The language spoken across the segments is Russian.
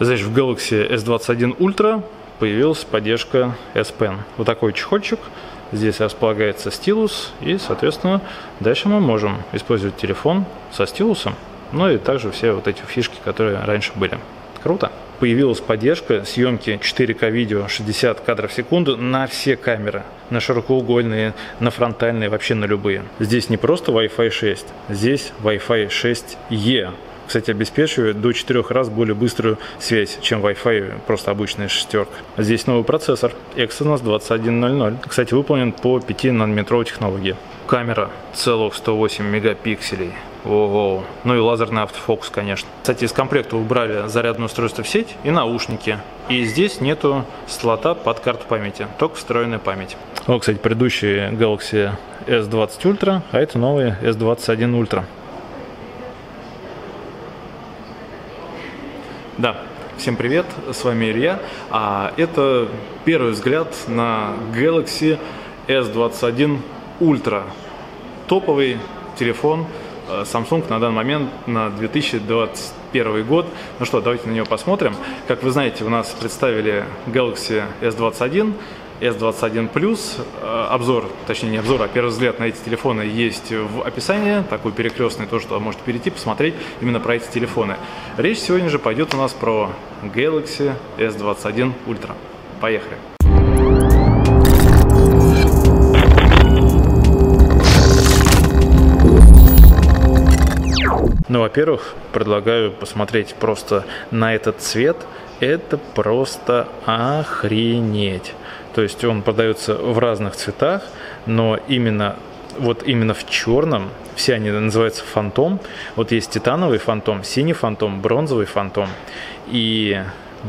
Значит, в Galaxy S21 Ultra появилась поддержка S Pen. Вот такой чехольчик. Здесь располагается стилус, и, соответственно, дальше мы можем использовать телефон со стилусом, ну и также все вот эти фишки, которые раньше были. Круто! Появилась поддержка съемки 4К видео 60 кадров в секунду на все камеры. На широкоугольные, на фронтальные, вообще на любые. Здесь не просто Wi-Fi 6, здесь Wi-Fi 6E кстати, обеспечивает до 4 раз более быструю связь, чем Wi-Fi просто обычная шестерка. Здесь новый процессор Exynos 2100. Кстати, выполнен по 5-нанометровой технологии. Камера целых 108 мегапикселей. Ого. Ну и лазерный автофокус, конечно. Кстати, из комплекта убрали зарядное устройство в сеть и наушники. И здесь нету слота под карту памяти, только встроенная память. Вот, кстати, предыдущий Galaxy S20 Ultra, а это новый S21 Ultra. Да, всем привет, с вами Илья. А это первый взгляд на Galaxy S21 Ultra. Топовый телефон э, Samsung на данный момент на 2021 год. Ну что, давайте на него посмотрим. Как вы знаете, у нас представили Galaxy S21 S21 Plus. Э, обзор, точнее не обзор, а первый взгляд на эти телефоны есть в описании, такой перекрестный, то, что можете перейти, посмотреть именно про эти телефоны. Речь сегодня же пойдет у нас про Galaxy S21 Ultra. Поехали! Ну, во-первых, предлагаю посмотреть просто на этот цвет. Это просто охренеть. То есть он продается в разных цветах, но именно вот именно в черном, все они называются фантом. Вот есть титановый фантом, синий фантом, бронзовый фантом. И,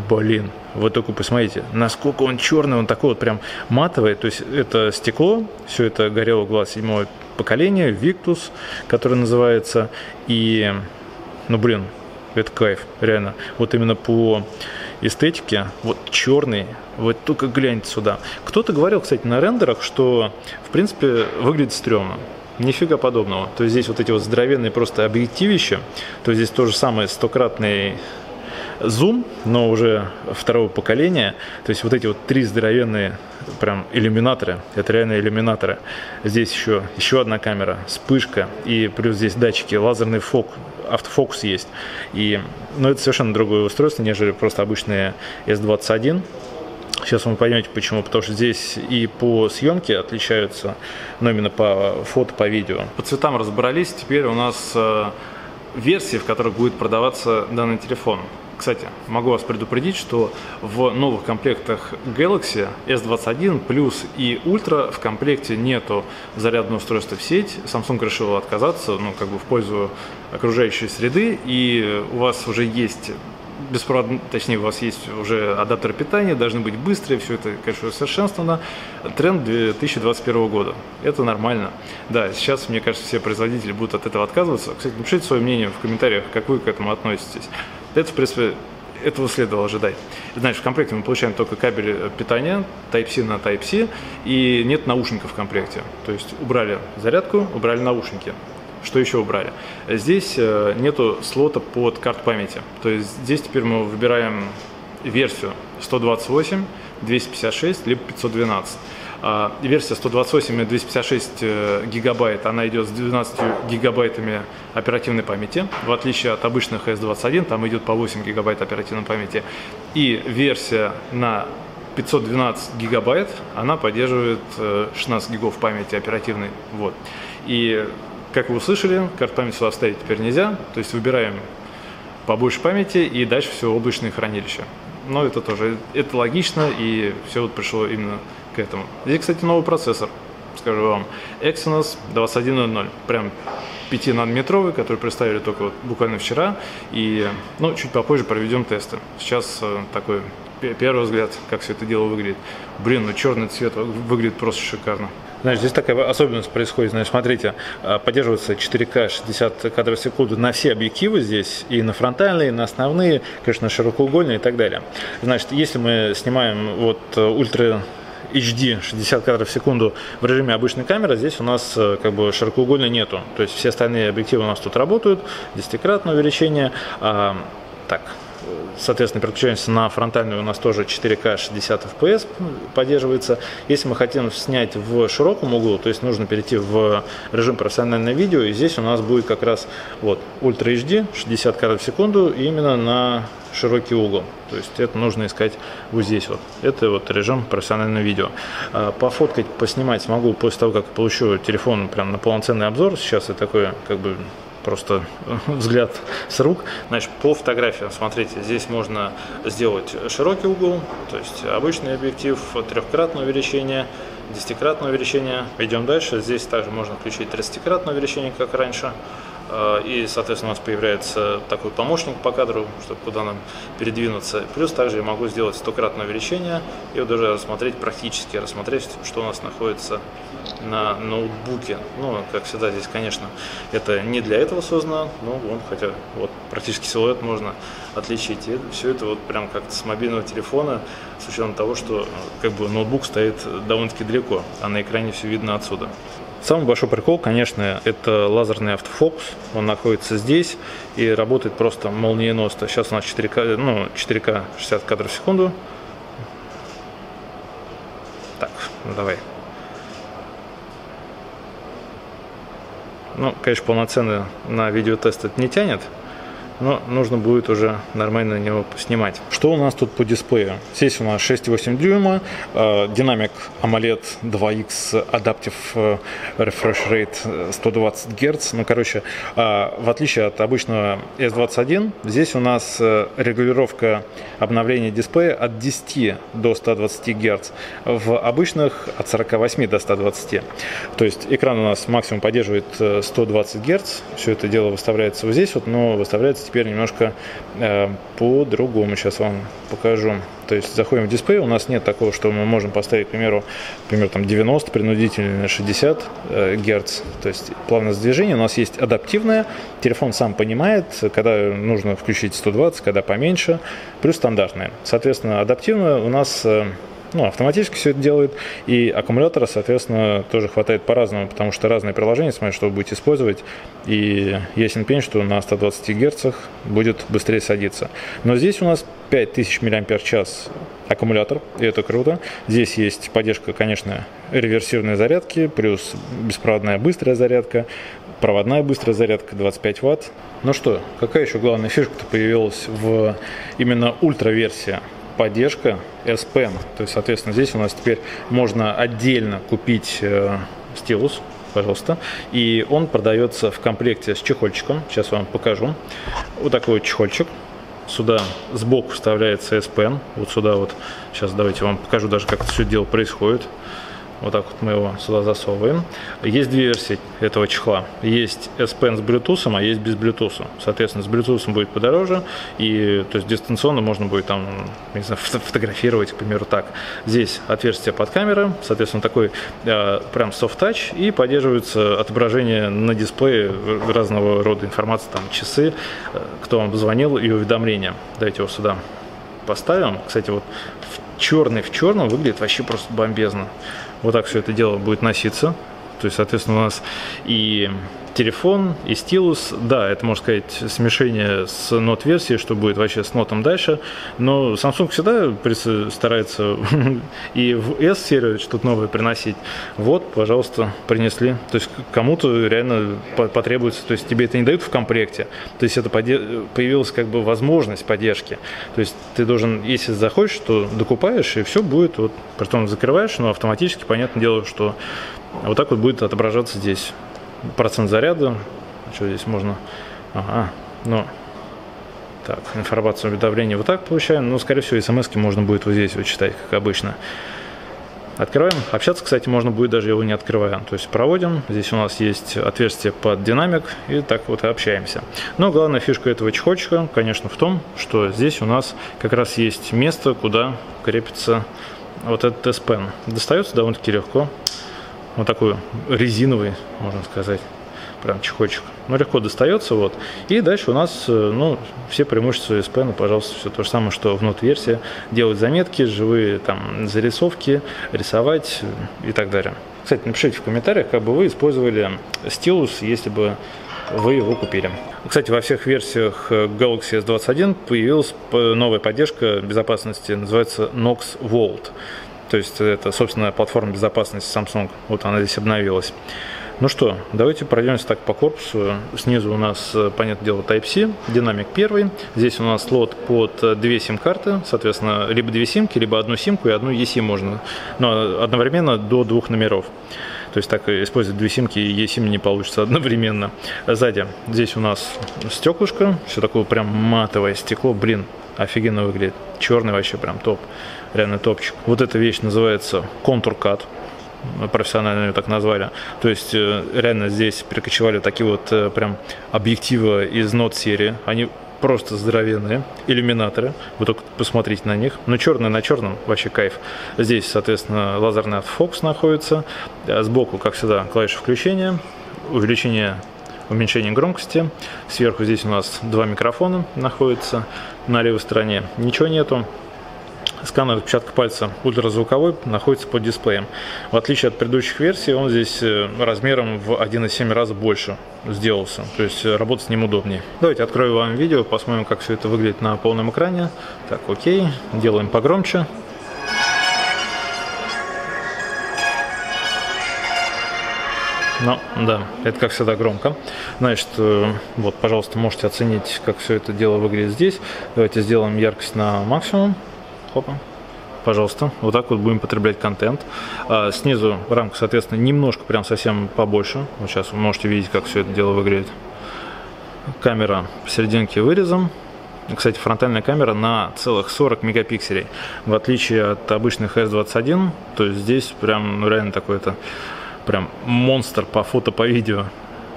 блин, вы только посмотрите, насколько он черный, он такой вот прям матовый. То есть это стекло, все это горело глаз седьмого поколения, Victus, который называется. И, ну блин, это кайф, реально. Вот именно по эстетике, вот черный, вот только гляньте сюда. Кто-то говорил, кстати, на рендерах, что, в принципе, выглядит стрёмно. Нифига подобного. То есть здесь вот эти вот здоровенные просто объективища, то есть здесь то же самое стократный зум, но уже второго поколения. То есть вот эти вот три здоровенные прям иллюминаторы, это реально иллюминаторы. Здесь еще, еще одна камера, вспышка и плюс здесь датчики, лазерный фок, автофокус есть. И, ну, это совершенно другое устройство, нежели просто обычные S21. Сейчас вы поймете почему. Потому что здесь и по съемке отличаются, но именно по фото, по видео. По цветам разобрались. Теперь у нас э, версии, в которых будет продаваться данный телефон. Кстати, могу вас предупредить, что в новых комплектах Galaxy S21 Plus и Ultra в комплекте нету зарядного устройства в сеть. Samsung решил отказаться, ну, как бы в пользу окружающей среды, и у вас уже есть беспроводно, точнее, у вас есть уже адаптер питания, должны быть быстрые, все это, конечно, усовершенствовано. Тренд 2021 года. Это нормально. Да, сейчас, мне кажется, все производители будут от этого отказываться. Кстати, напишите свое мнение в комментариях, как вы к этому относитесь. Это, в принципе, этого следовало ожидать. Значит, в комплекте мы получаем только кабель питания Type-C на Type-C и нет наушников в комплекте. То есть убрали зарядку, убрали наушники. Что еще убрали? Здесь э, нету слота под карту памяти. То есть здесь теперь мы выбираем версию 128, 256, либо 512. А, версия 128 и 256 э, гигабайт, она идет с 12 гигабайтами оперативной памяти, в отличие от обычных S21, там идет по 8 гигабайт оперативной памяти. И версия на 512 гигабайт, она поддерживает 16 э, гигов памяти оперативной. Вот. И, как вы услышали, карту памяти сюда вставить теперь нельзя, то есть выбираем побольше памяти и дальше все облачные хранилища. Но это тоже, это логично, и все вот пришло именно к этому. Здесь, кстати, новый процессор, скажу вам, Exynos 2100, прям 5-нанометровый, который представили только вот буквально вчера, и, ну, чуть попозже проведем тесты. Сейчас э, такой первый взгляд, как все это дело выглядит. Блин, ну черный цвет выглядит просто шикарно. Знаешь, здесь такая особенность происходит. Значит, смотрите, а, поддерживается 4К 60 кадров в секунду на все объективы здесь, и на фронтальные, и на основные, конечно, широкоугольные и так далее. Значит, если мы снимаем вот э, ультра HD 60 кадров в секунду в режиме обычной камеры, здесь у нас э, как бы широкоугольной нету. То есть все остальные объективы у нас тут работают, десятикратное увеличение. А, так, соответственно, переключаемся на фронтальную, у нас тоже 4К 60 FPS поддерживается. Если мы хотим снять в широком углу, то есть нужно перейти в режим профессиональное видео, и здесь у нас будет как раз вот Ultra HD 60 кадров в секунду именно на широкий угол. То есть это нужно искать вот здесь вот. Это вот режим профессионального видео. А, пофоткать, поснимать смогу после того, как получу телефон прям на полноценный обзор. Сейчас это такой как бы просто взгляд с рук. Значит, по фотографиям, смотрите, здесь можно сделать широкий угол, то есть обычный объектив, трехкратное увеличение, десятикратное увеличение. Идем дальше. Здесь также можно включить 30-кратное увеличение, как раньше. А, и, соответственно, у нас появляется такой помощник по кадру, чтобы куда нам передвинуться. Плюс также я могу сделать стократное увеличение и вот даже рассмотреть, практически рассмотреть, что у нас находится на ноутбуке. Ну, как всегда, здесь, конечно, это не для этого создано, но вон, хотя вот практически силуэт можно отличить. И все это вот прям как-то с мобильного телефона, с учетом того, что как бы ноутбук стоит довольно-таки далеко, а на экране все видно отсюда. Самый большой прикол, конечно, это лазерный автофокус. Он находится здесь и работает просто молниеносно. Сейчас у нас 4К, ну, 4К 60 кадров в секунду. Так, ну давай. Ну, конечно, полноценно на видеотест это не тянет, но нужно будет уже нормально на него снимать. Что у нас тут по дисплею? Здесь у нас 6,8 дюйма, динамик AMOLED 2X Adaptive э, Refresh Rate 120 Гц. Ну, короче, э, в отличие от обычного S21, здесь у нас э, регулировка обновления дисплея от 10 до 120 Гц, в обычных от 48 до 120. То есть экран у нас максимум поддерживает 120 Гц. Все это дело выставляется вот здесь, вот, но выставляется теперь немножко э, по-другому. Сейчас вам покажу. То есть заходим в дисплей, у нас нет такого, что мы можем поставить, к примеру, например, там 90, принудительно 60 э, Гц. То есть плавность движения у нас есть адаптивная. Телефон сам понимает, когда нужно включить 120, когда поменьше, плюс стандартная. Соответственно, адаптивная у нас э, ну, автоматически все это делает, и аккумулятора, соответственно, тоже хватает по-разному, потому что разные приложения, смотрите, что вы будете использовать, и ясен пень, что на 120 Гц будет быстрее садиться. Но здесь у нас 5000 мАч аккумулятор, и это круто. Здесь есть поддержка, конечно, реверсивной зарядки, плюс беспроводная быстрая зарядка, проводная быстрая зарядка 25 Вт. Ну что, какая еще главная фишка-то появилась в именно ультра-версии? Поддержка S Pen. То есть, соответственно, здесь у нас теперь можно отдельно купить э, стилус, пожалуйста. И он продается в комплекте с чехольчиком. Сейчас вам покажу. Вот такой вот чехольчик. Сюда сбоку вставляется S Pen. Вот сюда вот. Сейчас давайте вам покажу даже, как это все дело происходит. Вот так вот мы его сюда засовываем. Есть две версии этого чехла. Есть S Pen с Bluetooth, а есть без Bluetooth. Соответственно, с Bluetooth будет подороже, и то есть дистанционно можно будет там, не знаю, фотографировать, к примеру, так. Здесь отверстие под камеру, соответственно, такой э, прям soft touch, и поддерживается отображение на дисплее разного рода информации, там часы, э, кто вам звонил и уведомления. Давайте его сюда поставим. Кстати, вот в черный в черном выглядит вообще просто бомбезно. Вот так все это дело будет носиться. То есть, соответственно, у нас и телефон и стилус, да, это, можно сказать, смешение с нот-версией, что будет вообще с нотом дальше, но Samsung всегда старается и в S-серию что-то новое приносить. Вот, пожалуйста, принесли. То есть кому-то реально потребуется, то есть тебе это не дают в комплекте, то есть это появилась как бы возможность поддержки. То есть ты должен, если захочешь, то докупаешь, и все будет, вот, потом закрываешь, но автоматически, понятное дело, что вот так вот будет отображаться здесь процент заряда. Что здесь можно? Ага, ну, так, информацию о уведомлении вот так получаем. Ну, скорее всего, смс можно будет вот здесь вот читать, как обычно. Открываем. Общаться, кстати, можно будет даже его не открывая. То есть проводим. Здесь у нас есть отверстие под динамик. И так вот и общаемся. Но главная фишка этого чехольчика, конечно, в том, что здесь у нас как раз есть место, куда крепится вот этот S-Pen. Достается довольно-таки легко вот такой резиновый, можно сказать, прям чехольчик. Ну, легко достается, вот. И дальше у нас, э, ну, все преимущества S Pen, пожалуйста, все то же самое, что в Note-версии. Делать заметки, живые там зарисовки, рисовать и так далее. Кстати, напишите в комментариях, как бы вы использовали стилус, если бы вы его купили. Кстати, во всех версиях Galaxy S21 появилась новая поддержка безопасности, называется Knox Vault. То есть это, собственно, платформа безопасности Samsung. Вот она здесь обновилась. Ну что, давайте пройдемся так по корпусу. Снизу у нас, э, понятное дело, Type-C, динамик первый. Здесь у нас слот под э, две сим-карты, соответственно, либо две симки, либо одну симку и одну eSIM можно. Но одновременно до двух номеров. То есть так использовать две симки и eSIM не получится одновременно. Сзади здесь у нас стеклышко, все такое прям матовое стекло. Блин, офигенно выглядит. Черный вообще прям топ. Реально топчик. Вот эта вещь называется контур кат профессионально ее так назвали. То есть э, реально здесь перекочевали такие вот э, прям объективы из нот серии. Они просто здоровенные иллюминаторы. Вы только посмотрите на них. Но черный на черном вообще кайф. Здесь, соответственно, лазерный автофокус находится. Э, сбоку, как всегда, клавиша включения, увеличение уменьшение громкости. Сверху здесь у нас два микрофона находятся. На левой стороне ничего нету. Сканер отпечатка пальца ультразвуковой находится под дисплеем. В отличие от предыдущих версий, он здесь э, размером в 1,7 раза больше сделался. То есть э, работать с ним удобнее. Давайте открою вам видео, посмотрим, как все это выглядит на полном экране. Так, окей. Делаем погромче. Ну, да, это как всегда громко. Значит, э, вот, пожалуйста, можете оценить, как все это дело выглядит здесь. Давайте сделаем яркость на максимум. Хопа. Пожалуйста, вот так вот будем потреблять контент. А, снизу рамка, соответственно, немножко, прям совсем побольше. Вот сейчас вы можете видеть, как все это дело выглядит. Камера посерединке вырезом. Кстати, фронтальная камера на целых 40 мегапикселей. В отличие от обычных S21, то есть здесь прям ну, реально такой-то прям монстр по фото, по видео.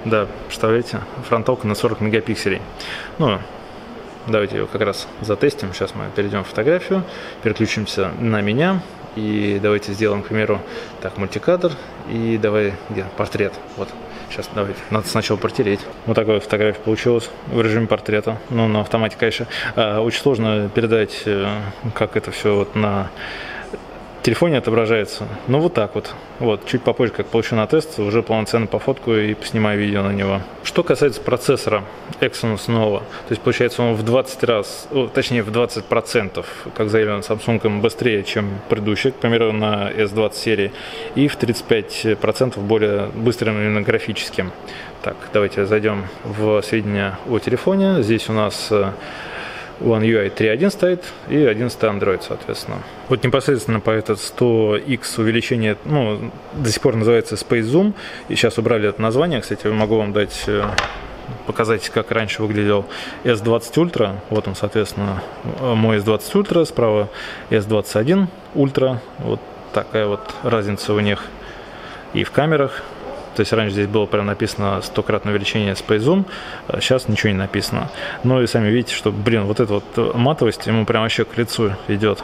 Да, представляете? Фронталка на 40 мегапикселей. Ну, Давайте его как раз затестим. Сейчас мы перейдем в фотографию, переключимся на меня. И давайте сделаем, к примеру, так, мультикадр. И давай, где, портрет. Вот, сейчас давайте. Надо сначала протереть. Вот такая фотография получилась в режиме портрета. Ну, на автомате, конечно. А, очень сложно передать, э, как это все вот на телефоне отображается. Ну, вот так вот. Вот, чуть попозже, как получу на тест, уже полноценно по фотку и поснимаю видео на него. Что касается процессора Exynos нового, то есть получается он в 20 раз, точнее в 20 процентов, как заявлено Samsung, быстрее, чем предыдущий, к примеру, на S20 серии, и в 35 процентов более быстрым именно графическим. Так, давайте зайдем в сведения о телефоне. Здесь у нас э, One UI 3.1 стоит и 11 Android, соответственно. Вот непосредственно по этот 100x увеличение, ну, до сих пор называется Space Zoom, и сейчас убрали это название, кстати, могу вам дать э, показать, как раньше выглядел S20 Ultra. Вот он, соответственно, мой S20 Ultra, справа S21 Ultra. Вот такая вот разница у них и в камерах, то есть раньше здесь было прям написано стократное увеличение Space Zoom, а сейчас ничего не написано. Ну и сами видите, что, блин, вот эта вот матовость ему прям вообще к лицу идет.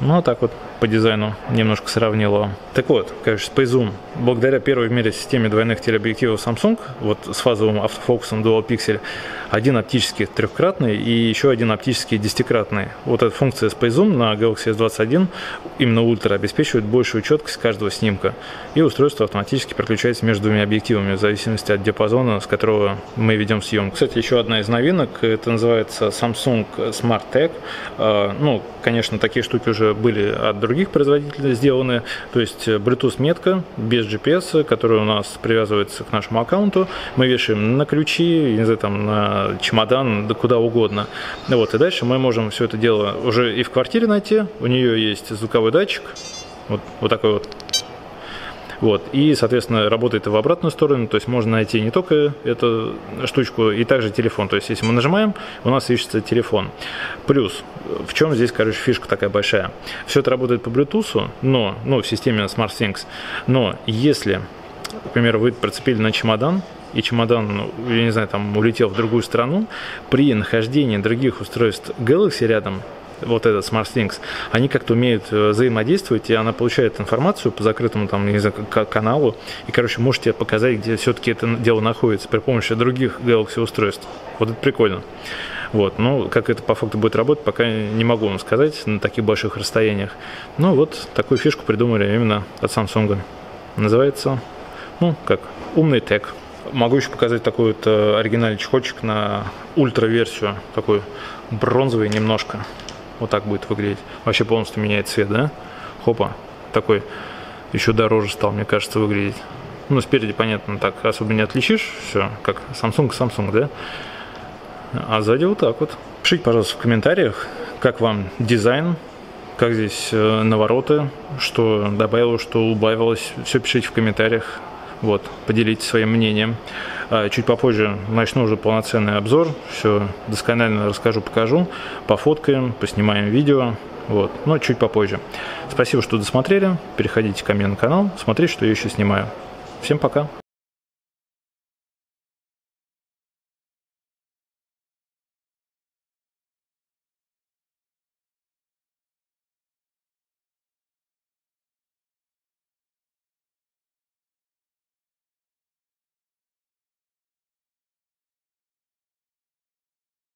Ну, а так вот по дизайну немножко сравнила. Так вот, конечно, Space Zoom. Благодаря первой в мире системе двойных телеобъективов Samsung, вот с фазовым автофокусом Dual Pixel, один оптический трехкратный и еще один оптический десятикратный. Вот эта функция Space Zoom на Galaxy S21, именно ультра, обеспечивает большую четкость каждого снимка. И устройство автоматически переключается между двумя объективами в зависимости от диапазона, с которого мы ведем съемку. Кстати, еще одна из новинок, это называется Samsung Smart Tag. А, ну, конечно, такие штуки уже были от других производителей сделаны. То есть Bluetooth метка без GPS, которая у нас привязывается к нашему аккаунту. Мы вешаем на ключи, не знаю, там, на чемодан, да куда угодно. Вот, и дальше мы можем все это дело уже и в квартире найти. У нее есть звуковой датчик, вот, вот такой вот вот. И, соответственно, работает и в обратную сторону, то есть можно найти не только эту штучку, и также телефон. То есть, если мы нажимаем, у нас ищется телефон. Плюс, в чем здесь, короче, фишка такая большая. Все это работает по Bluetooth, но, ну, в системе SmartThings, но если, например, вы прицепили на чемодан, и чемодан, ну, я не знаю, там улетел в другую страну, при нахождении других устройств Galaxy рядом, вот этот SmartThings, они как-то умеют э, взаимодействовать, и она получает информацию по закрытому там, не знаю, каналу, и, короче, можете показать, где все-таки это дело находится при помощи других Galaxy устройств. Вот это прикольно. Вот, ну, как это по факту будет работать, пока не могу вам сказать на таких больших расстояниях. Ну, вот такую фишку придумали именно от Samsung. Называется, ну, как, умный тег. Могу еще показать такой вот э, оригинальный чехольчик на ультра-версию, такой бронзовый немножко. Вот так будет выглядеть. Вообще полностью меняет цвет, да? Хопа, такой еще дороже стал, мне кажется, выглядеть. Ну, спереди, понятно, так особо не отличишь, все, как Samsung, Samsung, да? А сзади вот так вот. Пишите, пожалуйста, в комментариях, как вам дизайн, как здесь э, навороты, что добавилось, что убавилось. Все пишите в комментариях. Вот, поделитесь своим мнением. А чуть попозже начну уже полноценный обзор. Все досконально расскажу, покажу. Пофоткаем, поснимаем видео. Вот, но чуть попозже. Спасибо, что досмотрели. Переходите ко мне на канал, смотрите, что я еще снимаю. Всем пока.